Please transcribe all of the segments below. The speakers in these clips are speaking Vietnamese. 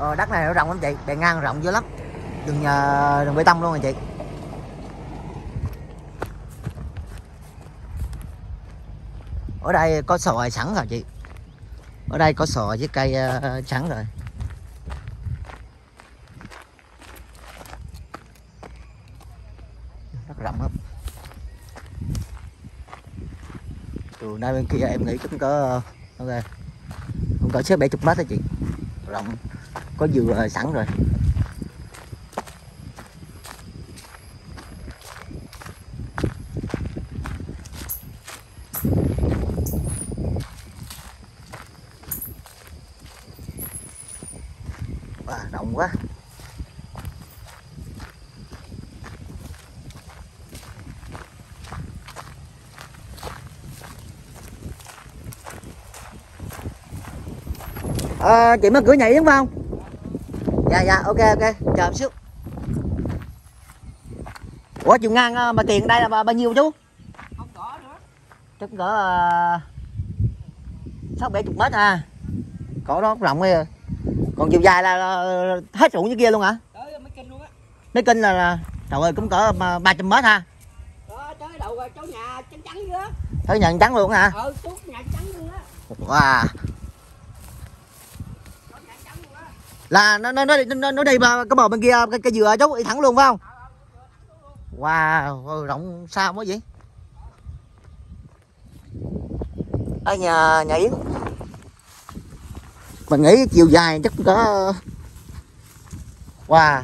ờ, đất này nó rộng lắm chị. Bề ngang rộng dữ lắm. Đường nhà đường bê tông luôn rồi chị. Ở đây có sòi sẵn rồi chị. Ở đây có sòi với cây uh, sẵn rồi. Rất rộng lắm. Từ đây bên kia em nghĩ cũng có ờ, ok. Cũng có xếp 70 mét đó chị. Rộng có dừa ờ, sẵn rồi. À, rộng quá. À, chị mở cửa nhảy đúng không? Dạ dạ ok ok. Chờ một xíu. Ủa chiều ngang ờ, mà tiền đây là bao nhiêu chú? Không có nữa. Chắc cỡ ờ, sáu bảy chục mét ha cỏ đó rộng ấy còn chiều dài là, là hết ruộng như kia luôn hả? Tới mấy kinh luôn á. Mấy kinh là, là trời ơi cũng cỡ ờ, ba trăm mét ha. Đó tới đầu chỗ nhà trắng trắng nữa. Thấy nhận trắng luôn hả? Ờ chú nhà trắng luôn á. Wow chỗ nhà trắng luôn á là nó nó nó nó, nó đi mà cái bờ bên kia cái, cái dừa chú đi thẳng luôn phải không? Wow rộng sao quá vậy. Ở nhà nhà yến. Mình nghĩ chiều dài chắc cũng có wow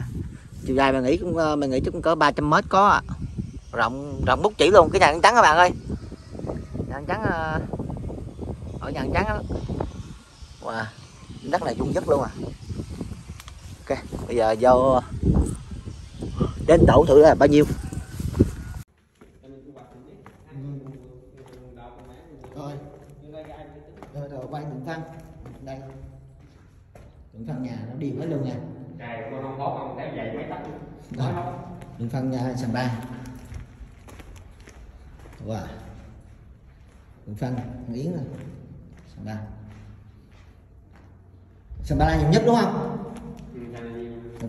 chiều dài mình nghĩ cũng ờ, mình nghĩ chắc cũng có 300 mét có à. rộng rộng bút chỉ luôn cái nhà trắng các bạn ơi. Nhà trắng ờ, ở nhà trắng đó wow đất này chung chất luôn à ok bây giờ vô đến tổ thử là bao nhiêu? Thôi rồi rồi quay đường phân đây. Đường phân nhà nó đi hết luôn nha. Trời, con không hốt không để về mấy tấc Đó. đường phân nhà sàn ba. Wow. Đường phân yến rồi sàn ba. Sàn ba là nhiều nhất đúng không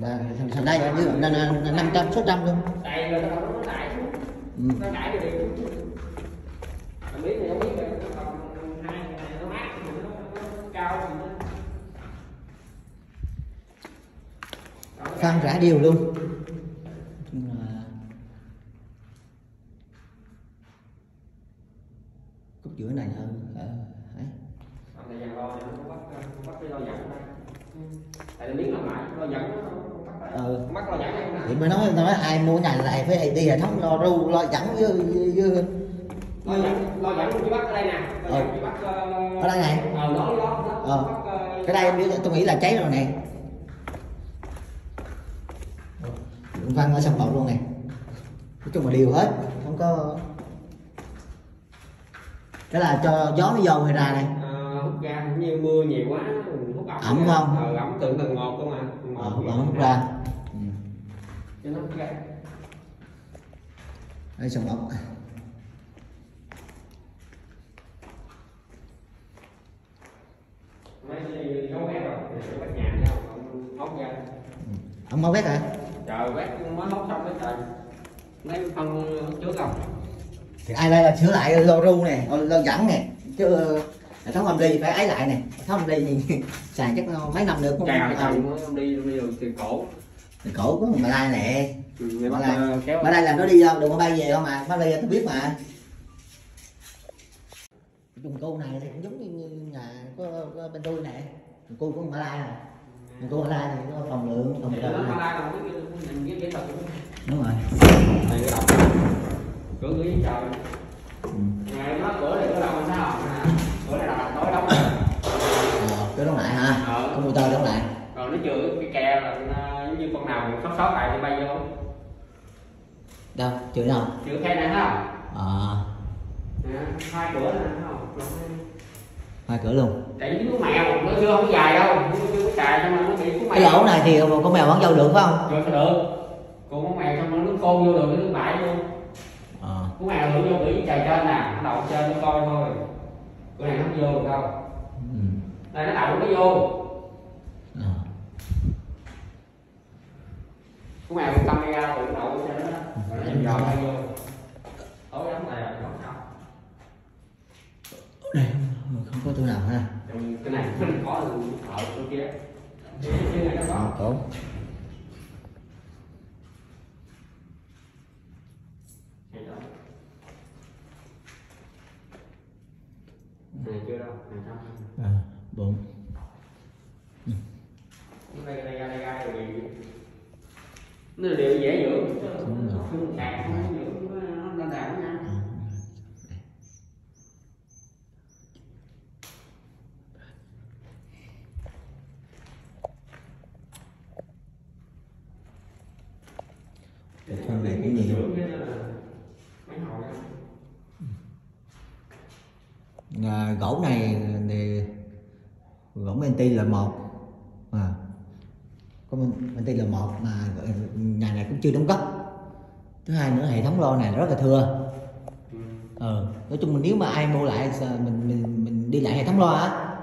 sàn đây như là năm trăm sáu trăm luôn. Đây là nó đại xuống. Ừ. Nó đại thì đi Không biết thì không biết rồi. Nó còn hai ngày này nó mát thì nó, nó cao thì nó phân rã đều luôn Nói chung là cúc giữa này hơn ờ, ấy. Còn thời gian lo thì nó bắt bắt cái lo dẫn đây Tại vì miếng làm lại lo dẫn nó không bắt lại Ừ. Không bắt lo dẫn đây thì mới nói nói ai mua nhà này phải đi hệ thống lo ru lo dẫn với, với, với Lo dẫn, lo dẫn bắt ở đây nè. Ừ. bắt ờ, ở đây này. Ờ, đó, đó, đó Ờ. Cái đây em tôi nghĩ là cháy rồi nè phân ở sông bầu luôn nè nói chung là đều hết không có cái là cho gió nó vô hay ra này hút ra như mưa nhiều quá hút ẩm Ẩm không? ẩm từ tầng một không à tầng một ờ, hút ra ừ. cho nó hút ra đây sông bầu mấy cái dấu vết rồi để bắt nhà nhau ông mau quét hả? Chờ quét mới hốt xong cái trời. Lấy phân trước không thì ai đây là sửa lại lo ru nè lo, dẫn nè. Chứ hệ thống âm đi phải ấy lại nè. Hệ thống âm đi thì xài chắc mấy năm nữa cũng chào không? chào mới đi đi rồi từ cổ cổ có mà lai nè. Ừ, Mà ờ, đây là nó đi đâu đừng có bay về không mà nó đi tôi biết mà. Chung cư này thì cũng giống như, nhà của, của bên tôi nè. Cư của Mã Lai nè. Chung cư Mã Lai thì có phòng lượng phòng lượng. Đúng rồi. Này cái đồng cửa gửi trời ừ. ngày nó cửa này cửa đồng sao cửa này là tối đóng ờ, cái đóng lại ha. Ờ. có motor đóng lại. Còn nó chưa cái kè là như con nào sót sót lại thì bay vô. Đâu chưa đâu chưa khe này không ờ Nè, hai cửa này không hai cửa luôn. Tại vì con mèo nó chưa không dài đâu nó chưa có dài nó bị con mèo. Cái lỗ này thì con mèo vẫn vô được phải không? Rồi sao được. Còn con mèo xong nó khô vô được nó bại luôn. Ờ con mèo thử vô bị trời trên nè nó đầu trên nó coi thôi. Cái này nó không vô được đâu. Ừ. đây nó đầu nó vô ờ. Cái mèo camera tự đậu xe rồi nó dòm dòm hay vô. Tối lắm là nó. Không đây không có chỗ nào ha. Cái này nó có ở chỗ kia. Cái này nó có đó. này chưa đâu này trong à, bụng đây đây đây đây rồi bị nó đều dễ dưỡng Đúng rồi. không cạn không dưỡng nó nó đạn nha à, con này cái gì là à, gỗ này thì gỗ menti là một à, có men- menti là một mà nhà này cũng chưa đóng cấp thứ hai nữa hệ thống lo này rất là thưa Ừ. ờ nói chung mình nếu mà ai mua lại mình mình mình đi lại hệ thống lo á.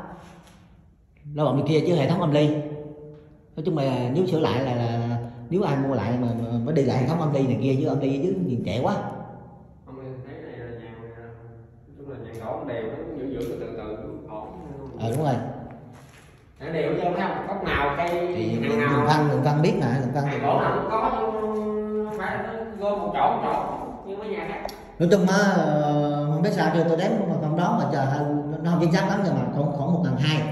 Lo bọn bên kia chứ hệ thống âm ly. Nói chung là nếu sửa lại là, là nếu ai mua lại mà, mà mới đi lại hệ thống âm ly này kia chứ âm ly chứ nhìn trẻ quá. Ờ đúng rồi. Đều chứ không góc nào cây thì lượng nào? văn lượng văn biết nè lượng văn cũng có không phải gom một chỗ một chỗ. Như mấy nhà khác nói chung á ờ, không biết sao chưa tôi đếm mà con đó mà chờ nó không chính xác lắm nhưng mà khoảng khoảng một gần hai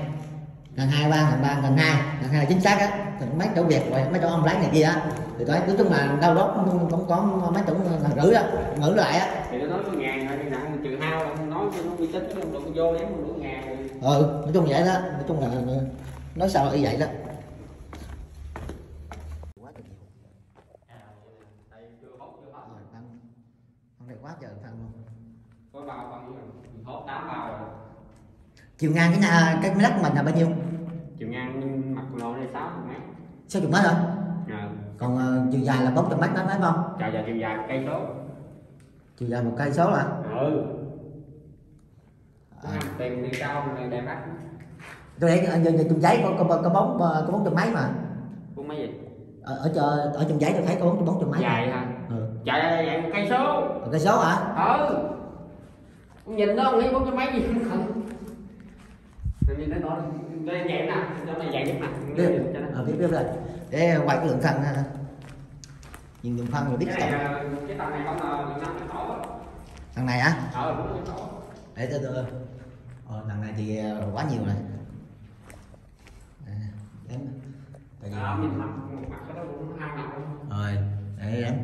gần hai ba gần ba gần hai gần hai là chính xác á. Còn mấy chỗ việt rồi mấy chỗ ông lấy này kia á. Thì tôi nói chung là đâu đó cũng, cũng có mấy chỗ là rưỡi á ngữ lại á. Thì nó nói có ngàn rồi thì nặng trừ hao nói cho nó uy tín không được vô dám không được ngàn. Ừ nói chung vậy đó nói chung là nói sao y vậy đó tại chưa hốt chưa hết Rồi, phân phân này quá trời phân luôn có bao bao nhiêu mình hốt tám bao rồi. Chiều ngang cái nhà cái đất của mình là bao nhiêu? Chiều ngang mặt lô đây sáu mét sáu chục mét hả? Ờ còn ờ, chiều dài là bốn chục mét đó phải không? Trời giờ chiều dài một cây số. Chiều dài một cây số là ừ. À. tiền đi cao đẹp lắm. Tôi thấy ở trên trong giấy có có, có bóng có bốn chục mấy mà? Cũng mấy gì? Ở ở, chờ- ở trong giấy tôi thấy có bốn chục mấy. Dài hả? Ừ. trời ơi một cây số. Một cây số hả? Ừ nhìn đó ông nghĩ bốn trăm mấy gì không. Cần Tự nhiên nó nói đây vậy nè cho mày vậy giúp nè biết cho nó. à, biết biết rồi để quay cái lượng phân ha. nhìn lượng phân rồi biết cái tổng này cái tầng này không là năm cái tổ thằng này á? Ờ đúng cái tổ để tôi tôi ờ, thằng này thì ờ, quá nhiều rồi. À, đếm tại vì ờ nhìn mặt một mặt cái đó cũng hai mặt luôn rồi để đếm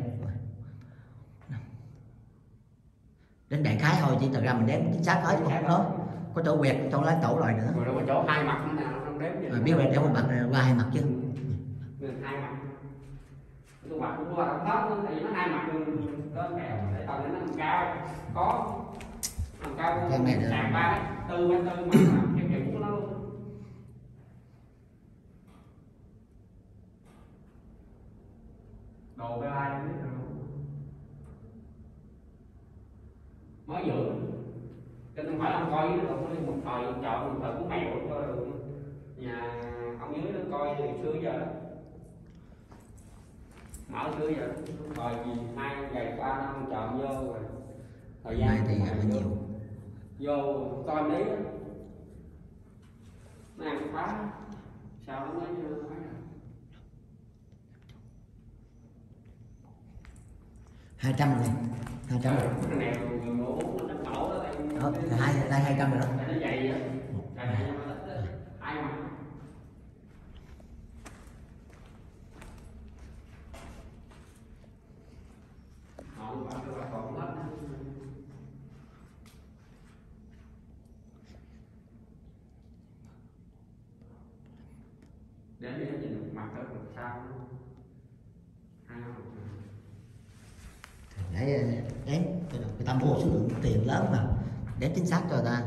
đến đại khái thôi chứ thật ra mình đếm chính xác hết không có có chỗ quẹt chỗ lấy tổ rồi nữa. Rồi chỗ hai mặt nữa nào không đếm rồi biết rồi đéo một mặt qua hai mặt chứ. Hai mặt. Cái mặt cũng qua không hết tại vì nó hai mặt. Có kẹo để tầng nó nằm cao. Có. Nằm cao Cái này nữa. sàn ba tư mét tư mà cái kiểu của nó luôn. Đồ bê ai không biết rồi mới dự cho nên phải ông coi với nó một thời chợ một thời cũng mèo coi nhà ông dưới nó coi từ xưa giờ đó. Mở xưa giờ rồi gì? Hai ngày qua năm chọn vô rồi. Thời gian này thì vô- nhiều. Vô coi á nó ăn phá. Sao nó mới 200 rồi. này 200 rồi đó, ờ, là hai là 200 rồi. Đó dạ. để nhìn mặt ở sao để ờ, đếm người ta mua số lượng tiền lớn mà. Đếm chính xác cho người ta.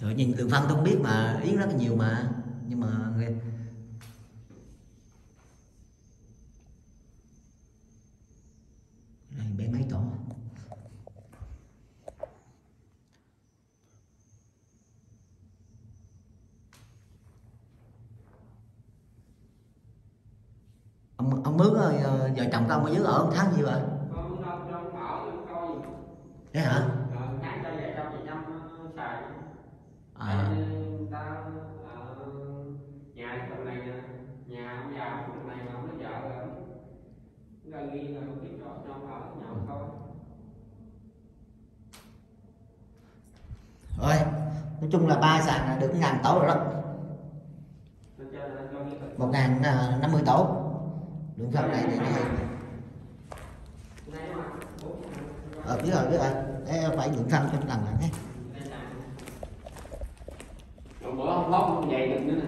Rồi nhìn nhìn lượng phân tôi không biết mà yến rất là nhiều mà. Nhưng mà người này bé mấy tổ mướn rồi ờ, vợ chồng con ở dưới ở một tháng gì vậy? Thế hả? Ờ, ờ, à, rồi nói chung là ba sàn là được ngàn tổ rồi đó. Một ngàn năm mươi tổ lượng phân này thì nó hay ờ biết rồi biết rồi. Đấy, phải lượng phân trong lần này Rồi bữa không hốt không vậy được nữa nè.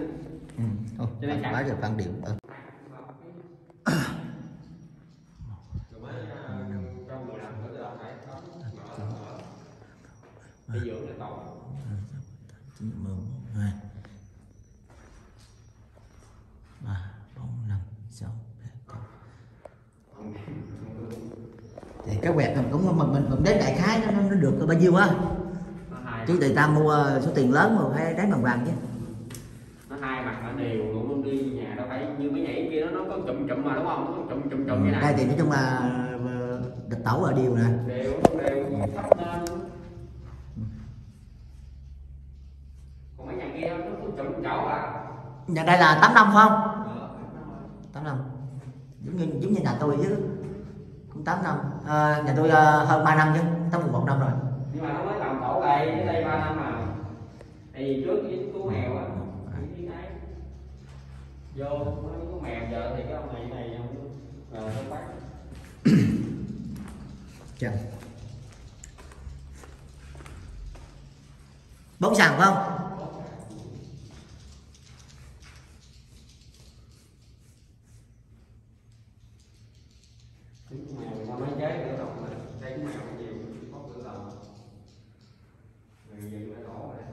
Ừ. thôi Cho nên phải được phân điểm ừ. Lần nữa là phải có mở mở để dưỡng để tổ chín mười một hai ba bốn năm sáu bảy tám thì cái quẹt mình cũng mình mình cũng đến đại khái nó, nó được bao nhiêu á? Chứ người ta mua số tiền lớn mà phải đánh bằng vàng chứ. Nó hai mặt nó đều luôn luôn đi nhà đâu phải như mấy nhảy kia nó nó có chụm chụm mà đúng không? Nó chụm chụm chụm như đây này thì nói chung là ờ, địch tẩu ở điều nè. Đều đều thấp lên. Còn mấy nhà kia nó có chụm chỗ à? Nhà đây là 8 năm phải không? 8 năm. Giống như giống như nhà tôi chứ 8 năm. À, nhà tôi ờ, hơn 3 năm chứ. Tới 11 năm rồi. Nhưng mà nó mới làm tổ đây tới đây ba năm à tại vì trước với cứu mèo á cái đấy vô nó cứu mèo giờ thì cái ông này này ông là nó bắt. Chà. bốn sàn phải không cứu mèo người ta mới chế cửa đồng mà chế cứu mèo nhiều có cửa đồng người gì phải đổ rồi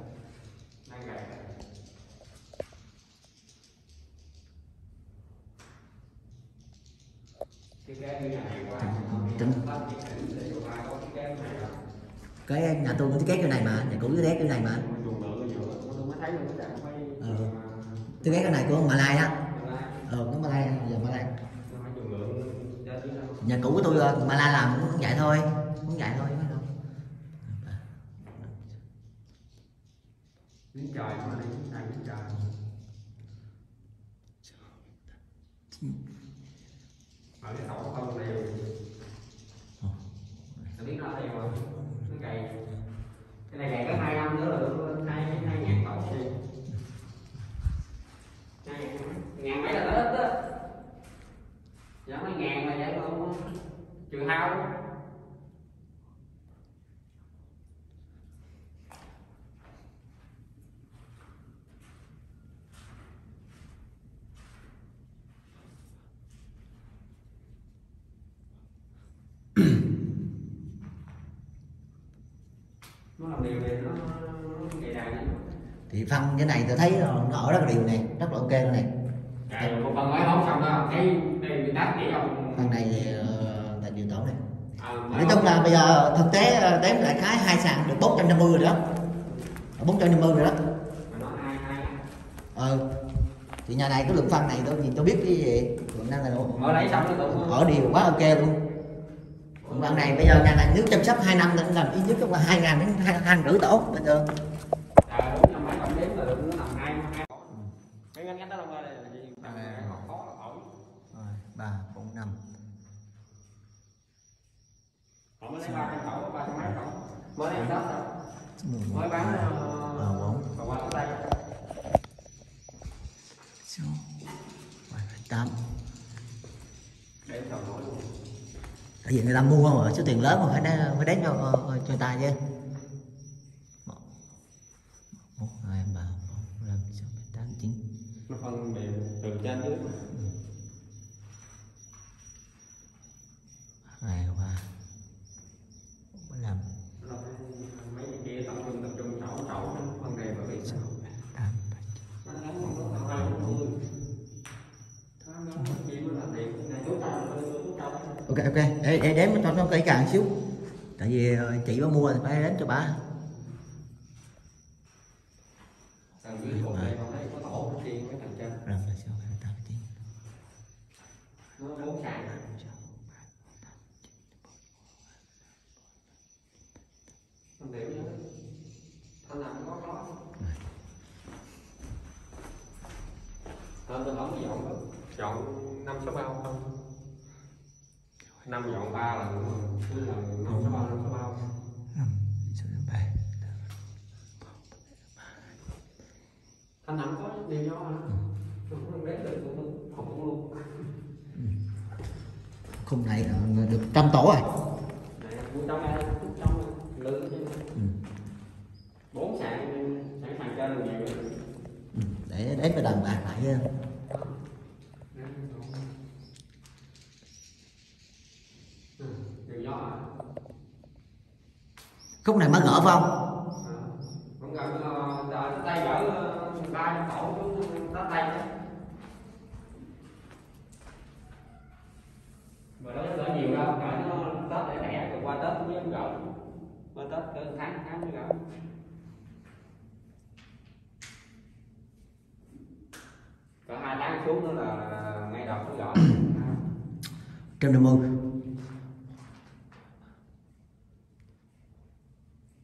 đang gạt cái ghế như này qua Tính. tắt cái cảnh để vô ba có cái ghế này rồi cái nhà tôi cũng thiết kế cái này mà nhà cũ thiết kế cái này mà. Ờ. Ừ. thiết kế cái này của ông Malai á Nó ờ có Malai giờ Malai. Phải chuồng ngựa nhà cũ của tôi ờ, Malai làm cũng vậy thôi cũng vậy thôi phải không Đứng trời mà đi đứng trời đứng trời ở cái tổ không đều Tôi biết nó đều rồi nó cày cái này cày có hai năm nữa là được hai hai ngàn tổ đi hai ngàn ngàn mấy là nó ít á dạ mấy ngàn mà vậy không trừ hao thì phân cái này tôi thấy nó ở rất là điều này rất là ok luôn này. Cày một phần mới hóng xong đó thấy đây phần này thì ờ, là điều tổ này nói chung là bây giờ thực tế ờ, đếm lại cái hai sàn được 450 rồi đó. 450 rồi đó. Ờ thì nhà này cái lượng phân này tôi nhìn tôi biết cái gì. Lượng năng là đủ. mở lấy xong tụng ở điều quá ok luôn. Lượng phân này bây giờ nhà này nếu chăm sóc 2 năm thì làm ít nhất là hai ngàn đến hai hai rưỡi tổ bình thường à đúng năm mấy cộng đếm là được nó nằm hai hai cái ngăn ngắn đó đâu qua đây là gì Thằng này khó khó là khỏi ba bốn năm mới lấy ba trăm khẩu ba trăm mấy khẩu. Mới lấy đó mới bán ờ, bốn. còn qua sáu bảy tám. Để chồng nói luôn. Tại vì người ta mua mà số tiền lớn mà phải đánh phải đánh cho ờ, cho người ta chứ để đếm cho nó kỹ càng xíu. Tại vì ờ, chị bà mua thì phải đếm cho bà. Anh tôi không có dọn lắm, dọn 5-6 bao không? Năm dọn ba là Cứ là năm sáu bao năm sáu bao thanh nằm có nhiều gió hả không đến được cũng không luôn khung này là được trăm tổ rồi chứ. ừ. Bốn sàn sẵn sàng cho được nhiều rồi. Ừ. để đến cái đàn bạc lại chứ Ừ, nhiều gió hả khúc này mới gỡ phải không không cần uh, tay gỡ uh, ba trăm cổ xuống tắt tay đó. mà nó gỡ nhiều đâu gỡ nó tết để lẻ rồi qua tết mới dám gỡ qua tết cỡ tháng tháng mới gỡ cỡ hai tháng xuống nữa là ngay đầu mới gỡ trên năm mươi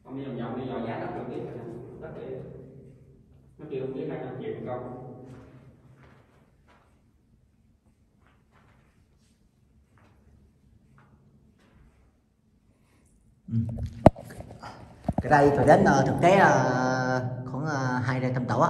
không đi vòng vòng đi dò giá đất được biết rồi đất để nó kêu không biết hai trăm triệu một công cái đây tôi đến ờ, thực tế là khoảng ờ, hai trăm tổ á.